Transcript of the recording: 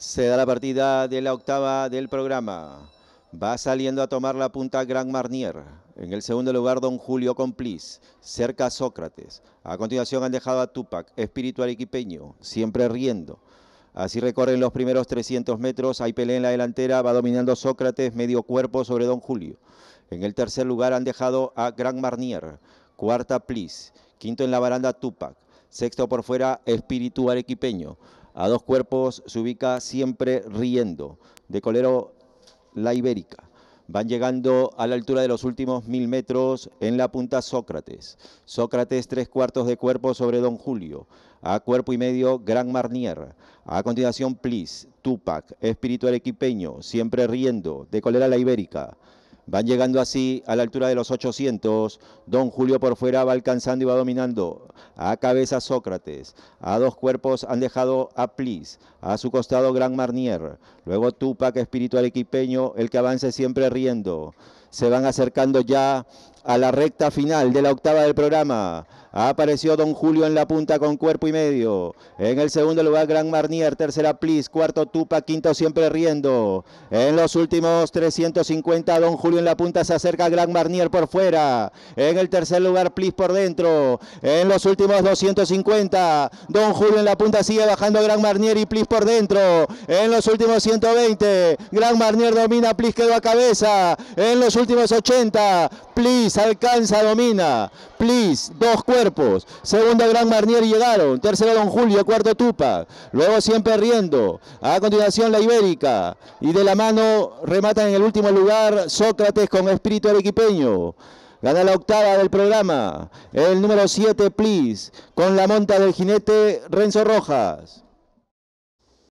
Se da la partida de la octava del programa. Va saliendo a tomar la punta Gran Marnier. En el segundo lugar, Don Julio Compliz. Cerca Sócrates. A continuación han dejado a Tupac, espíritu arequipeño, siempre riendo. Así recorren los primeros 300 metros. Hay pelea en la delantera. Va dominando Sócrates, medio cuerpo sobre Don Julio. En el tercer lugar han dejado a Gran Marnier. Cuarta, Plis. Quinto en la baranda, Tupac. Sexto por fuera, Espíritu Arequipeño. A dos cuerpos se ubica siempre riendo. De colero, la Ibérica. Van llegando a la altura de los últimos mil metros en la punta Sócrates. Sócrates tres cuartos de cuerpo sobre Don Julio. A cuerpo y medio Gran Marnier. A continuación Plis, Tupac, Espíritu Arequipeño, siempre riendo. De colera la Ibérica. Van llegando así a la altura de los 800. Don Julio por fuera va alcanzando y va dominando. A cabeza Sócrates. A dos cuerpos han dejado a Plis. A su costado Gran Marnier. Luego Tupac, espiritual equipeño, el que avance siempre riendo. Se van acercando ya a la recta final de la octava del programa. Apareció Don Julio en la punta con cuerpo y medio. En el segundo lugar, Gran Marnier. Tercera, Plis. Cuarto, Tupa. Quinto, siempre riendo. En los últimos 350, Don Julio en la punta se acerca Gran Marnier por fuera. En el tercer lugar, Plis por dentro. En los últimos 250, Don Julio en la punta sigue bajando Gran Marnier y Plis por dentro. En los últimos 120, Gran Marnier domina, Plis quedó a cabeza. En los últimos 80, Plis alcanza, domina. Plis, dos cuerpos. Segundo Gran Marnier llegaron. Tercero Don Julio, cuarto Tupac. Luego siempre riendo. A continuación la Ibérica. Y de la mano rematan en el último lugar Sócrates con espíritu arequipeño. Gana la octava del programa. El número 7, Plis. Con la monta del jinete Renzo Rojas.